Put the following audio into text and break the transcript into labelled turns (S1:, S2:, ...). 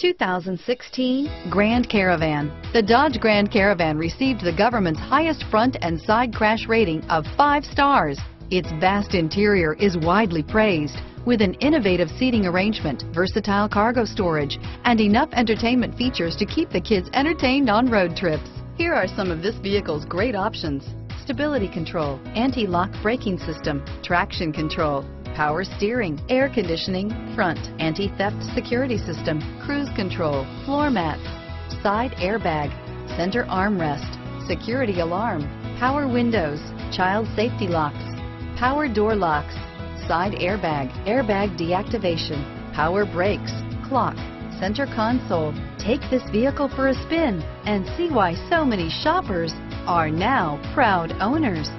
S1: 2016 Grand Caravan. The Dodge Grand Caravan received the government's highest front and side crash rating of five stars. Its vast interior is widely praised with an innovative seating arrangement, versatile cargo storage, and enough entertainment features to keep the kids entertained on road trips. Here are some of this vehicle's great options. Stability control, anti-lock braking system, traction control, power steering, air conditioning, front, anti-theft security system, cruise control, floor mats, side airbag, center armrest, security alarm, power windows, child safety locks, power door locks, side airbag, airbag deactivation, power brakes, clock, center console. Take this vehicle for a spin and see why so many shoppers are now proud owners.